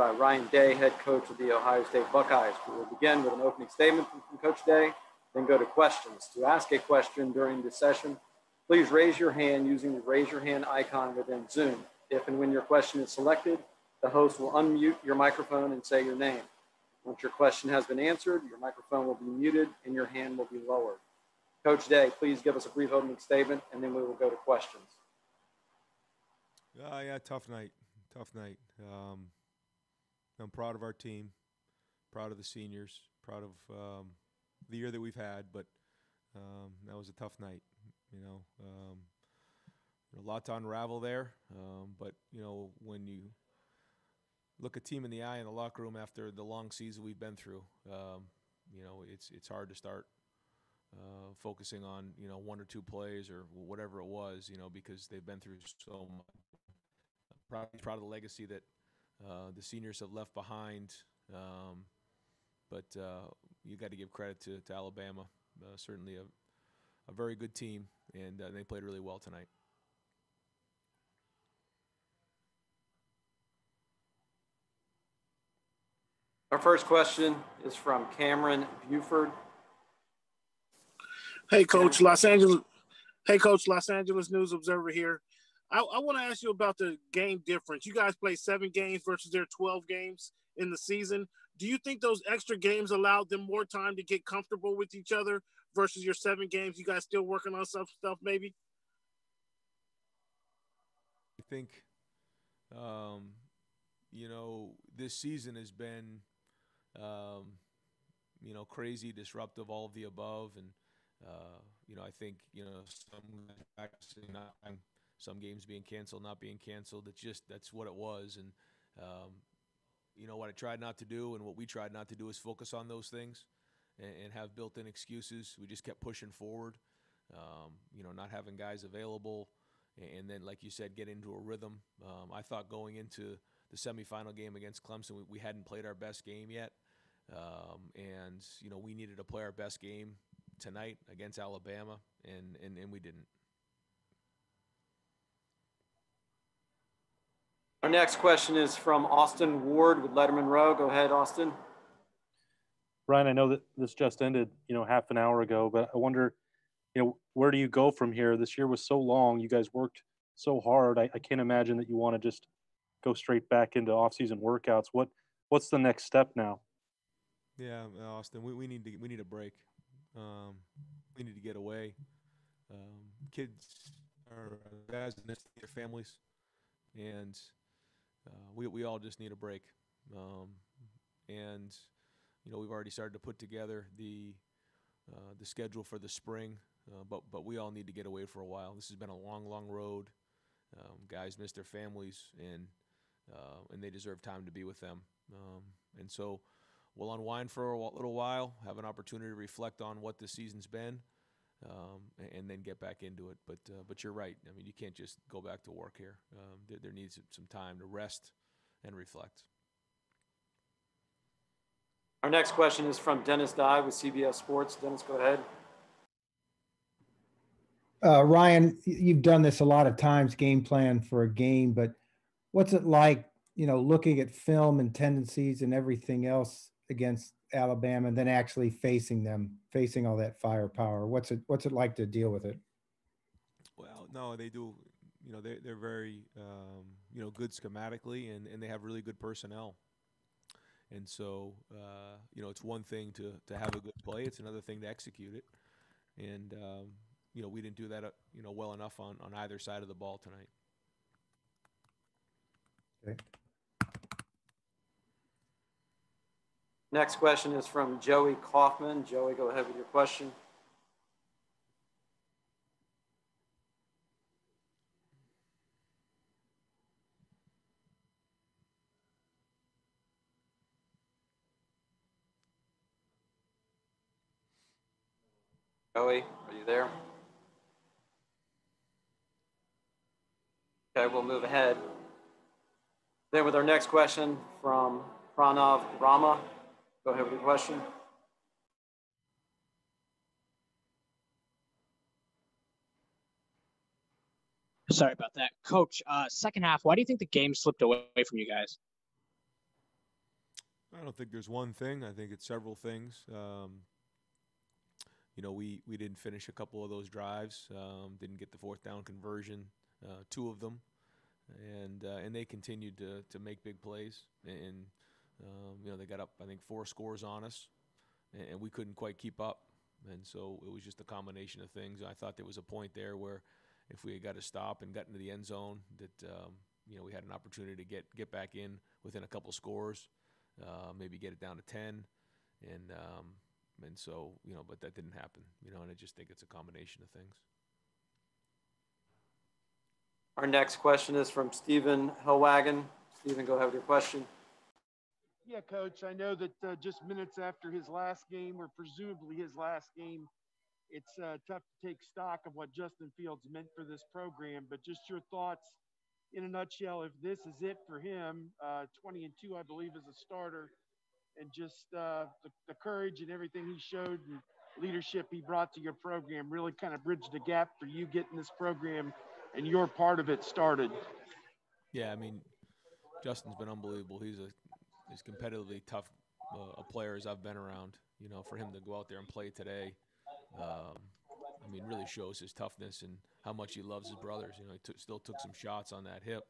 by Ryan Day, head coach of the Ohio State Buckeyes. We will begin with an opening statement from Coach Day, then go to questions. To ask a question during the session, please raise your hand using the raise your hand icon within Zoom. If and when your question is selected, the host will unmute your microphone and say your name. Once your question has been answered, your microphone will be muted and your hand will be lowered. Coach Day, please give us a brief opening statement and then we will go to questions. Uh, yeah, tough night. Tough night. Um, I'm proud of our team, proud of the seniors, proud of um, the year that we've had, but um, that was a tough night. You know, um, a lot to unravel there. Um, but you know, when you look a team in the eye in the locker room after the long season we've been through, um, you know, it's it's hard to start uh, focusing on you know one or two plays or whatever it was, you know, because they've been through so much. Proud, proud of the legacy that uh, the seniors have left behind. Um, but uh, you got to give credit to, to Alabama. Uh, certainly a, a very good team, and uh, they played really well tonight. Our first question is from Cameron Buford. Hey, Coach, Los Angeles. Hey, Coach, Los Angeles News Observer here. I, I want to ask you about the game difference. You guys play seven games versus their 12 games in the season. Do you think those extra games allowed them more time to get comfortable with each other versus your seven games? You guys still working on some stuff, maybe? I think, um, you know, this season has been, um, you know, crazy, disruptive, all of the above, and uh, you know, I think you know some practicing not some games being canceled, not being canceled. It's just that's what it was, and um, you know what I tried not to do, and what we tried not to do is focus on those things and, and have built-in excuses. We just kept pushing forward. Um, you know, not having guys available, and then like you said, get into a rhythm. Um, I thought going into the semifinal game against Clemson, we, we hadn't played our best game yet, um, and you know we needed to play our best game tonight against Alabama, and, and, and we didn't. Our next question is from Austin Ward with Lettermen Row. Go ahead, Austin. Ryan, I know that this just ended, you know, half an hour ago, but I wonder, you know, where do you go from here? This year was so long. You guys worked so hard. I, I can't imagine that you want to just go straight back into off-season workouts. What what's the next step now? Yeah, Austin, we, we need to we need a break. Um, we need to get away. Um, kids are guys and their families, and uh, we we all just need a break. Um, and you know we've already started to put together the uh, the schedule for the spring, uh, but but we all need to get away for a while. This has been a long, long road. Um, guys miss their families, and uh, and they deserve time to be with them. Um, and so we'll unwind for a little while, have an opportunity to reflect on what this season's been, um, and then get back into it. But uh, but you're right. I mean, you can't just go back to work here. Um, there, there needs some time to rest and reflect. Our next question is from Dennis Dodd with CBS Sports. Dennis, go ahead. Uh, Ryan, you've done this a lot of times, game plan for a game, but what's it like, you know, looking at film and tendencies and everything else against Alabama and then actually facing them, facing all that firepower? What's it What's it like to deal with it? Well, no, they do. You know, they're they're very um, you know good schematically, and and they have really good personnel. And so, uh, you know, it's one thing to to have a good play; it's another thing to execute it. And um, you know, we didn't do that, uh, you know, well enough on on either side of the ball tonight. Okay. Next question is from Joey Kaufman. Joey, go ahead with your question. Joey, are you there? Okay, we'll move ahead. Then with our next question from Pranav Rama. Go ahead with your question. Sorry about that. Coach, uh, second half, why do you think the game slipped away from you guys? I don't think there's one thing. I think it's several things. Um, you know, we, we didn't finish a couple of those drives, um, didn't get the fourth down conversion, uh, two of them, and uh, and they continued to, to make big plays. And um, you know, they got up I think four scores on us, and, and we couldn't quite keep up. And so it was just a combination of things. I thought there was a point there where if we had got to stop and got into the end zone, that um, you know we had an opportunity to get get back in within a couple scores, uh, maybe get it down to ten, and um, and so you know, but that didn't happen. You know, and I just think it's a combination of things. Our next question is from Stephen Helwagen. Stephen, go ahead with your question. Yeah, coach. I know that uh, just minutes after his last game, or presumably his last game, it's uh, tough to take stock of what Justin Fields meant for this program. But just your thoughts, in a nutshell, if this is it for him, uh, 20 and two, I believe, as a starter, and just uh, the, the courage and everything he showed and leadership he brought to your program really kind of bridged the gap for you getting this program and your part of it started. Yeah, I mean, Justin's been unbelievable. He's a as competitively tough uh, a player as I've been around. You know, for him to go out there and play today, um, I mean, really shows his toughness and how much he loves his brothers. You know, he took, still took some shots on that hip,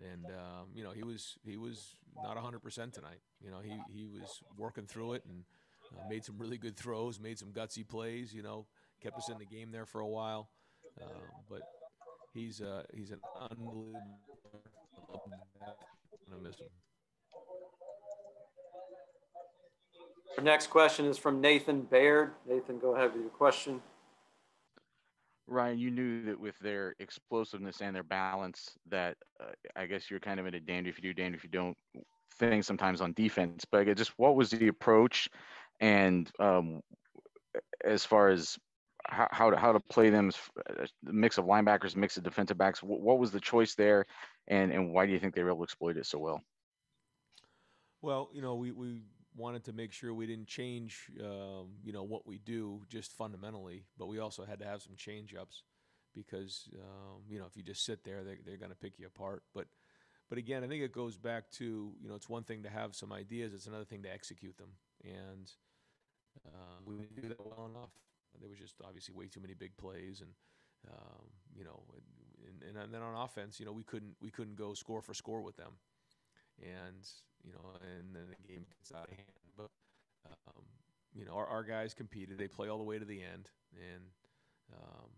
and um, you know, he was he was not 100% tonight. You know, he he was working through it and uh, made some really good throws, made some gutsy plays. You know, kept us in the game there for a while, uh, but he's uh, he's an unbelievable. I miss him. Our next question is from Nathan Baird. Nathan, go ahead with your question. Ryan, you knew that with their explosiveness and their balance, that uh, I guess you're kind of in a damned if you do, damned if you don't thing sometimes on defense. But just what was the approach, and um, as far as how, how to how to play them, uh, the mix of linebackers, mix of defensive backs. What, what was the choice there, and and why do you think they were able to exploit it so well? Well, you know, we we wanted to make sure we didn't change, um, you know, what we do just fundamentally, but we also had to have some change ups because, um, you know, if you just sit there, they, they're going to pick you apart. But, but again, I think it goes back to, you know, it's one thing to have some ideas, it's another thing to execute them. And uh, we didn't do that well enough. There was just obviously way too many big plays, and um, you know, and, and then on offense, you know, we couldn't we couldn't go score for score with them, and you know, and then the game gets out of hand. But um, you know, our, our guys competed. They play all the way to the end, and um,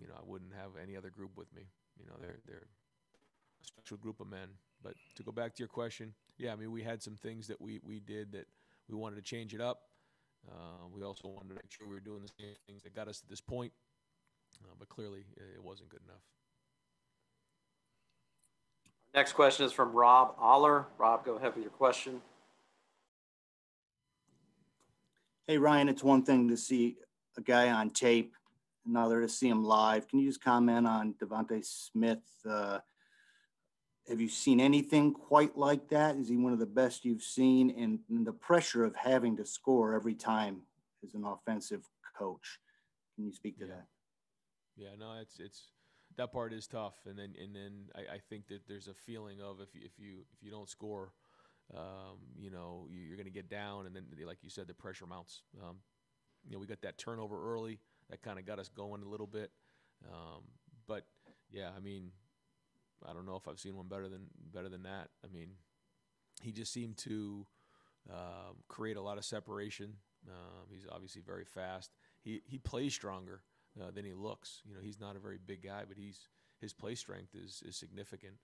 you know, I wouldn't have any other group with me. You know, they're they're a special group of men. But to go back to your question, yeah, I mean, we had some things that we we did that we wanted to change it up. Uh, we also wanted to make sure we were doing the same things that got us to this point. Uh, but clearly, it wasn't good enough. Next question is from Rob Oller. Rob, go ahead with your question. Hey, Ryan, it's one thing to see a guy on tape, another to see him live. Can you just comment on DeVonta Smith? Uh, have you seen anything quite like that? Is he one of the best you've seen? And, and the pressure of having to score every time as an offensive coach. Can you speak to yeah. that? Yeah, no, it's it's that part is tough, and then and then I, I think that there's a feeling of if you, if you if you don't score, um, you know you're going to get down, and then like you said, the pressure mounts. Um, you know, we got that turnover early that kind of got us going a little bit, um, but yeah, I mean, I don't know if I've seen one better than better than that. I mean, he just seemed to uh, create a lot of separation. Um, he's obviously very fast. He he plays stronger uh, than he looks. You know, he's not a very big guy, but he's his play strength is is significant,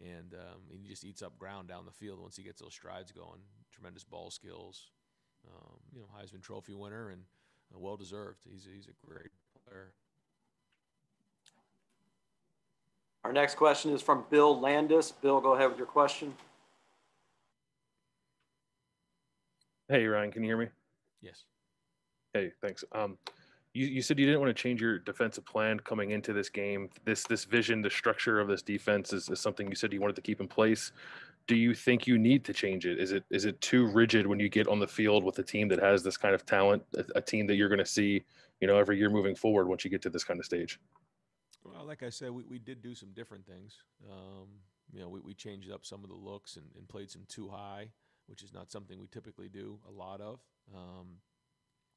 and um, he just eats up ground down the field once he gets those strides going. Tremendous ball skills. Um, you know, Heisman Trophy winner and uh, well deserved. He's a, he's a great player. Our next question is from Bill Landis. Bill, go ahead with your question. Hey, Ryan, can you hear me? Yes. Hey, thanks. Um, you, you said you didn't want to change your defensive plan coming into this game. This this vision, the structure of this defense is, is something you said you wanted to keep in place. Do you think you need to change it? Is it is it too rigid when you get on the field with a team that has this kind of talent, a, a team that you're going to see, you know, every year moving forward once you get to this kind of stage? Well, like I said, we, we did do some different things. Um, you know, we, we changed up some of the looks and, and played some two high which is not something we typically do a lot of. Um,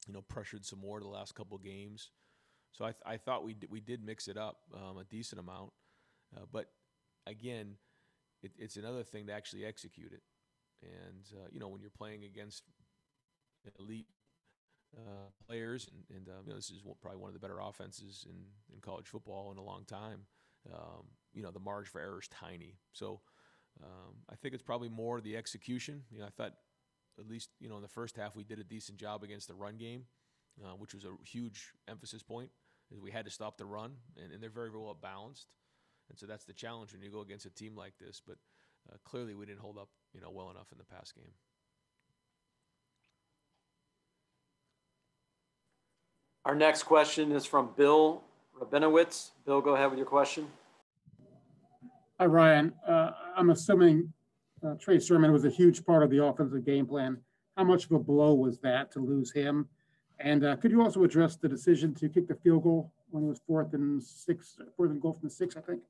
you know, pressured some more the last couple games. So I, th- I thought we, d- we did mix it up um, a decent amount. Uh, but again, it, it's another thing to actually execute it. And, uh, you know, when you're playing against elite uh, players, and, and uh, you know, this is probably one of the better offenses in, in college football in a long time, um, you know, the margin for error is tiny. So um, I think it's probably more the execution. You know, I thought at least, you know, in the first half, we did a decent job against the run game, uh, which was a huge emphasis point, is we had to stop the run, and, and they're very, very well balanced. And so that's the challenge when you go against a team like this. But uh, clearly, we didn't hold up, you know, well enough in the pass game. Our next question is from Bill Rabinowitz. Bill, go ahead with your question. Hi, Ryan. Uh, I'm assuming uh, Trey Sermon was a huge part of the offensive game plan. How much of a blow was that to lose him? And uh, could you also address the decision to kick the field goal when it was fourth and six, fourth and goal from the six, I think?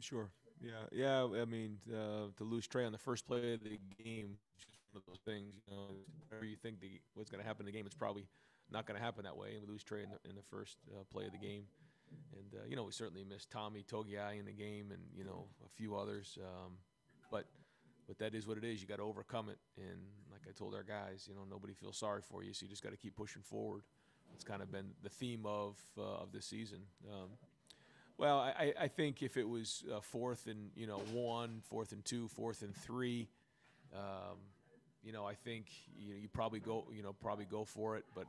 Sure. Yeah. Yeah. I mean, uh, to lose Trey on the first play of the game, just one of those things. You know, whatever you think the, what's going to happen in the game, it's probably not going to happen that way. And we lose Trey in the, in the first uh, play of the game. And, uh, you know, we certainly missed Tommy Togiai in the game and, you know, a few others. Um, but that is what it is. You got to overcome it. And like I told our guys, you know, nobody feels sorry for you, so you just got to keep pushing forward. It's kind of been the theme of uh, of this season. Um, well, I, I think if it was uh, fourth and you know one, fourth and two, fourth and three, um, you know, I think you, you probably go you know probably go for it. But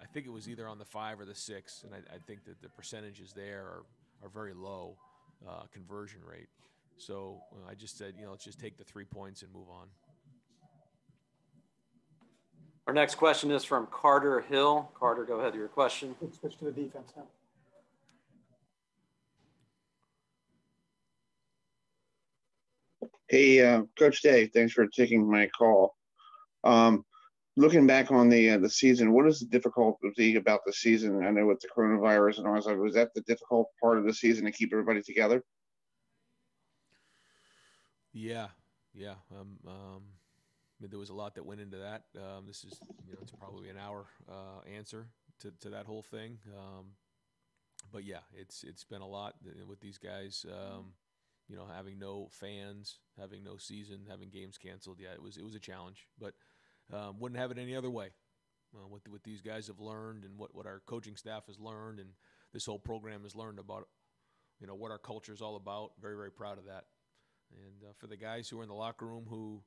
I think it was either on the five or the six, and I, I think that the percentages there are are very low uh, conversion rate. So uh, I just said, you know, let's just take the three points and move on. Our next question is from Carter Hill. Carter, go ahead with your question. Let's switch to the defense now. Hey, uh, Coach Day, thanks for taking my call. Um, looking back on the uh, the season, what is the difficulty about the season? I know with the coronavirus and all that, was that the difficult part of the season to keep everybody together? Yeah, yeah. Um, um, I mean, there was a lot that went into that. Um, this is, you know, it's probably an hour uh, answer to, to that whole thing. Um, but yeah, it's it's been a lot with these guys. Um, you know, having no fans, having no season, having games canceled. Yeah, it was it was a challenge, but um, wouldn't have it any other way. Uh, what what these guys have learned and what what our coaching staff has learned and this whole program has learned about, you know, what our culture is all about. Very very proud of that. And uh, for the guys who are in the locker room who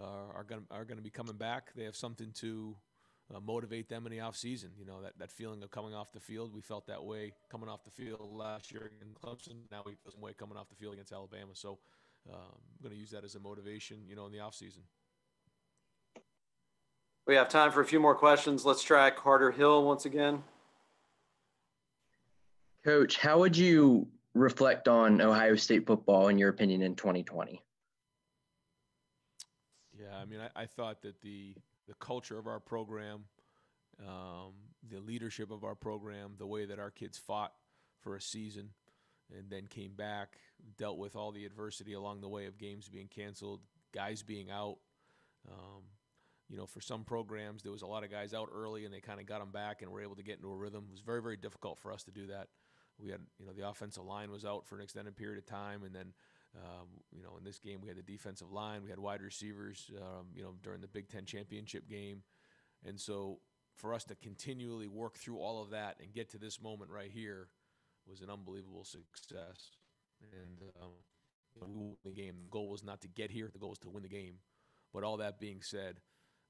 uh, are going are going to be coming back, they have something to uh, motivate them in the off season. You know that, that feeling of coming off the field. We felt that way coming off the field last year in Clemson. Now we feel some way coming off the field against Alabama. So um, I'm going to use that as a motivation. You know, in the off season. We have time for a few more questions. Let's try Carter Hill once again. Coach, how would you reflect on Ohio State football in your opinion in 2020? Yeah, I mean, I, I thought that the the culture of our program, um, the leadership of our program, the way that our kids fought for a season and then came back, dealt with all the adversity along the way of games being canceled, guys being out. Um, you know, for some programs, there was a lot of guys out early and they kind of got them back and were able to get into a rhythm. It was very, very difficult for us to do that we had you know the offensive line was out for an extended period of time, and then um, you know in this game we had the defensive line, we had wide receivers, um, you know during the Big Ten championship game, and so for us to continually work through all of that and get to this moment right here was an unbelievable success, and um, you know, we won the game. The goal was not to get here; the goal was to win the game. But all that being said,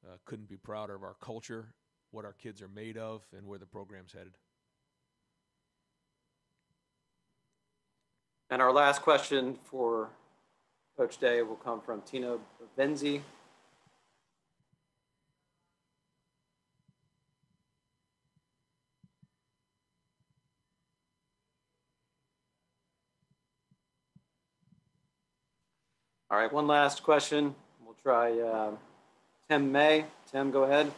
uh, couldn't be prouder of our culture, what our kids are made of, and where the program's headed. And our last question for Coach Day will come from Tino Benzi. All right, one last question. We'll try uh, Tim May. Tim, go ahead.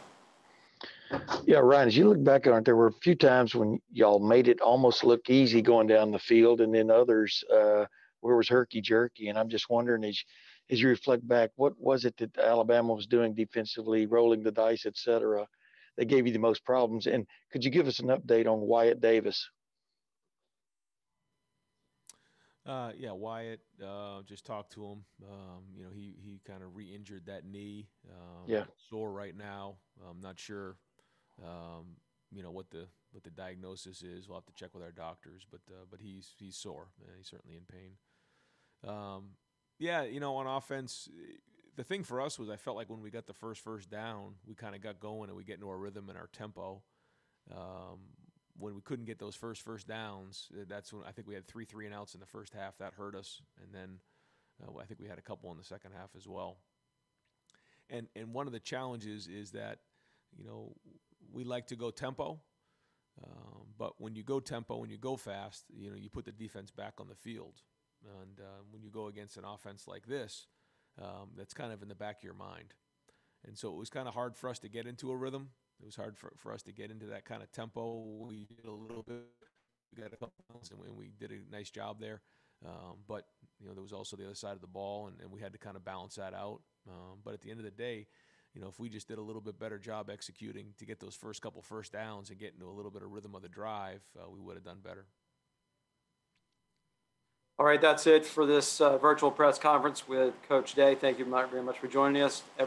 Yeah, Ryan, as you look back on it, there were a few times when y'all made it almost look easy going down the field, and then others uh, where was herky jerky. And I'm just wondering as as you reflect back, what was it that Alabama was doing defensively, rolling the dice, et cetera, that gave you the most problems? And could you give us an update on Wyatt Davis? Uh, yeah, Wyatt. Uh, just talked to him. Um, you know, he he kind of re-injured that knee. Um, Yeah. Sore right now. I'm not sure. Um, you know what the what the diagnosis is. We'll have to check with our doctors. But uh, but he's he's sore. Uh, he's certainly in pain. Um, yeah, you know, on offense, eh, the thing for us was I felt like when we got the first first down, we kind of got going and we get into our rhythm and our tempo. Um, when we couldn't get those first first downs, uh, that's when I think we had three three and outs in the first half. That hurt us, and then uh, I think we had a couple in the second half as well. And and one of the challenges is that you know we like to go tempo, um, but when you go tempo, when you go fast, you know you put the defense back on the field, and uh, when you go against an offense like this, um, that's kind of in the back of your mind. And so it was kind of hard for us to get into a rhythm. It was hard for, for us to get into that kind of tempo. We did a little bit. We got a couple and we, we did a nice job there. Um, but you know there was also the other side of the ball, and, and we had to kind of balance that out. Um, but at the end of the day, you know if we just did a little bit better job executing to get those first couple first downs and get into a little bit of rhythm of the drive, uh, we would have done better. All right, that's it for this uh, virtual press conference with Coach Day. Thank you very much for joining us.